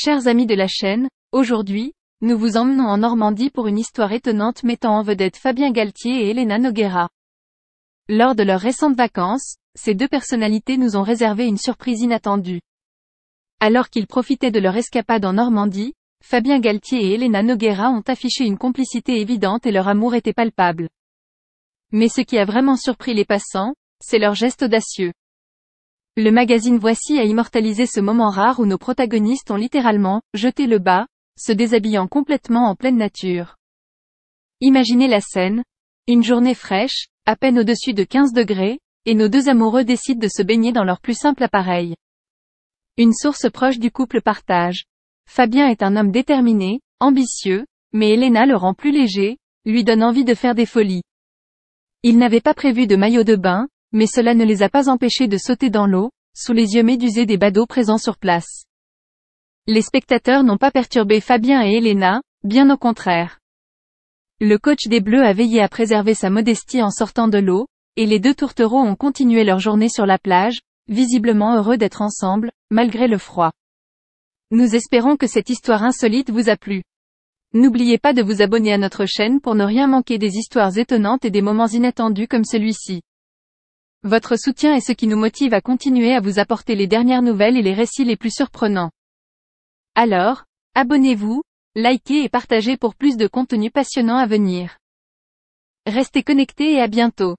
Chers amis de la chaîne, aujourd'hui, nous vous emmenons en Normandie pour une histoire étonnante mettant en vedette Fabien Galtier et Elena Noguera. Lors de leurs récentes vacances, ces deux personnalités nous ont réservé une surprise inattendue. Alors qu'ils profitaient de leur escapade en Normandie, Fabien Galtier et Elena Noguera ont affiché une complicité évidente et leur amour était palpable. Mais ce qui a vraiment surpris les passants, c'est leur geste audacieux. Le magazine Voici a immortalisé ce moment rare où nos protagonistes ont littéralement jeté le bas, se déshabillant complètement en pleine nature. Imaginez la scène. Une journée fraîche, à peine au-dessus de 15 degrés, et nos deux amoureux décident de se baigner dans leur plus simple appareil. Une source proche du couple partage. Fabien est un homme déterminé, ambitieux, mais Elena le rend plus léger, lui donne envie de faire des folies. Ils n'avaient pas prévu de maillot de bain, mais cela ne les a pas empêchés de sauter dans l'eau, sous les yeux médusés des badauds présents sur place. Les spectateurs n'ont pas perturbé Fabien et Elena, bien au contraire. Le coach des Bleus a veillé à préserver sa modestie en sortant de l'eau, et les deux tourtereaux ont continué leur journée sur la plage, visiblement heureux d'être ensemble, malgré le froid. Nous espérons que cette histoire insolite vous a plu. N'oubliez pas de vous abonner à notre chaîne pour ne rien manquer des histoires étonnantes et des moments inattendus comme celui-ci. Votre soutien est ce qui nous motive à continuer à vous apporter les dernières nouvelles et les récits les plus surprenants. Alors, abonnez-vous, likez et partagez pour plus de contenu passionnant à venir. Restez connectés et à bientôt.